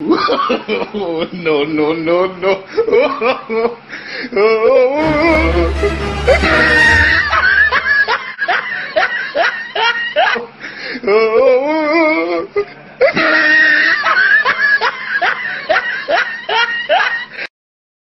no, no, no, no. oh,